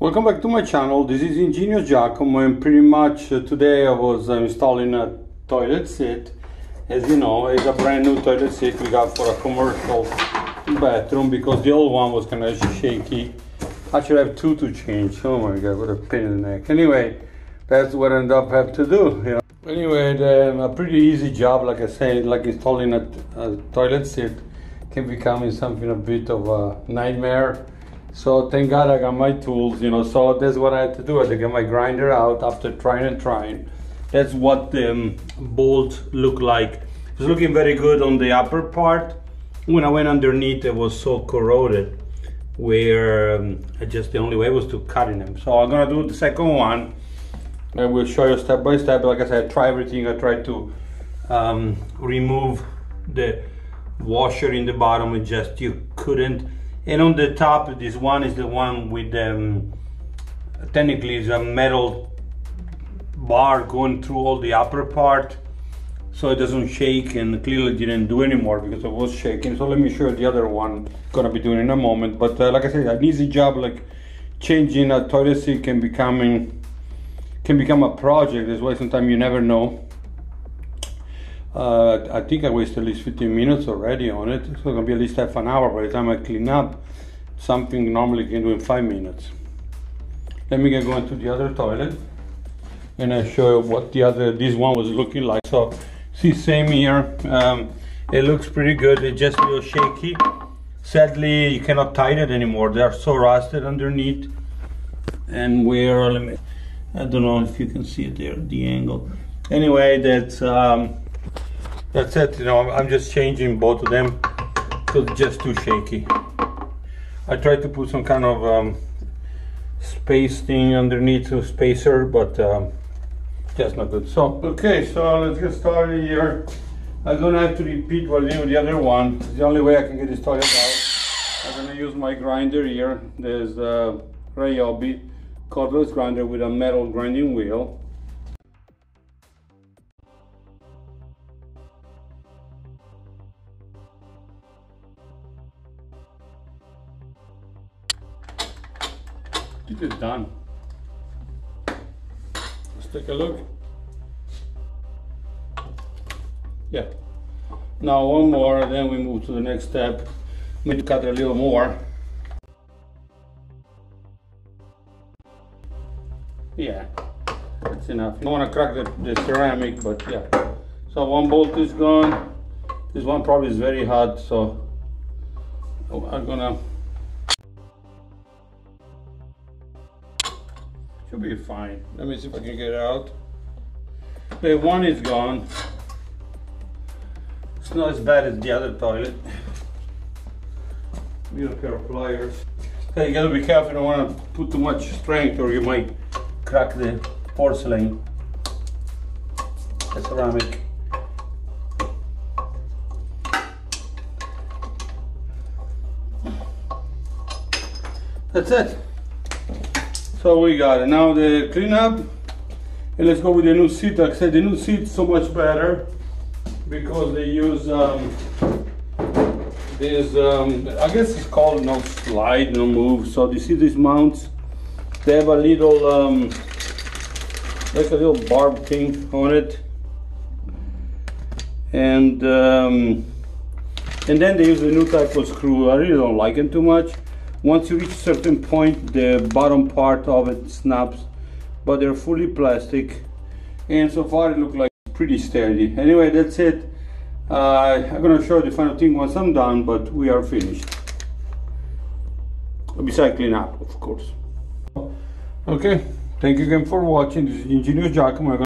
Welcome back to my channel. This is Ingenious Giacomo and pretty much uh, today I was uh, installing a toilet seat. As you know, it's a brand new toilet seat we got for a commercial bathroom because the old one was kind of shaky. I should have two to change. Oh my god, what a pain in the neck. Anyway, that's what I ended up having to do. You know? Anyway, the, a pretty easy job, like I said, like installing a, a toilet seat can become something a bit of a nightmare so thank God I got my tools, you know. So that's what I had to do. I had to get my grinder out after trying and trying. That's what the um, bolt looked like. It was looking very good on the upper part. When I went underneath, it was so corroded where um, I just the only way was to cutting them. So I'm gonna do the second one. I will show you step by step. Like I said, I try everything. I tried to um, remove the washer in the bottom. It just you couldn't and on the top this one is the one with um, technically is a metal bar going through all the upper part so it doesn't shake and clearly didn't do anymore because it was shaking. So let me show you the other one gonna be doing in a moment. But uh, like I said an easy job like changing a toilet seat can becoming can become a project. That's why sometimes you never know uh, I think I wasted at least 15 minutes already on it. It's gonna be at least half an hour by the time I clean up. Something normally can do in five minutes. Let me get going to the other toilet and I show you what the other, this one was looking like. So see same here, um, it looks pretty good. It's just little shaky. Sadly, you cannot tighten it anymore. They are so rusted underneath. And where, let me, I don't know if you can see it there, the angle. Anyway, that's, um, that's it you know I'm just changing both of them because just too shaky. I tried to put some kind of um, space thing underneath to spacer but um, just not good. So okay so let's get started here. I'm gonna have to repeat what I did with the other one. It's the only way I can get this toilet out. I'm gonna use my grinder here. There's a Ryobi cordless grinder with a metal grinding wheel think it's done. Let's take a look. Yeah. Now one more, then we move to the next step. Maybe cut a little more. Yeah, that's enough. You don't want to crack the, the ceramic, but yeah. So one bolt is gone. This one probably is very hot, so I'm gonna Should be fine. Let me see if I can get out. Okay, one is gone. It's not as bad as the other toilet. Need a pair of pliers. Okay, you gotta be careful, you don't wanna put too much strength or you might crack the porcelain, the ceramic. That's it. So we got it. Now the cleanup. And let's go with the new seat. Like I said, the new seat so much better because they use um, this, um, I guess it's called no slide, no move. So you see these mounts? They have a little, um, like a little barb thing on it. And, um, and then they use a new type of screw. I really don't like it too much. Once you reach a certain point, the bottom part of it snaps, but they're fully plastic. And so far it looks like pretty sturdy. Anyway, that's it. Uh, I'm gonna show the final thing once I'm done, but we are finished. Besides clean up, of course. Okay, thank you again for watching. This is Ingenious Giacomo.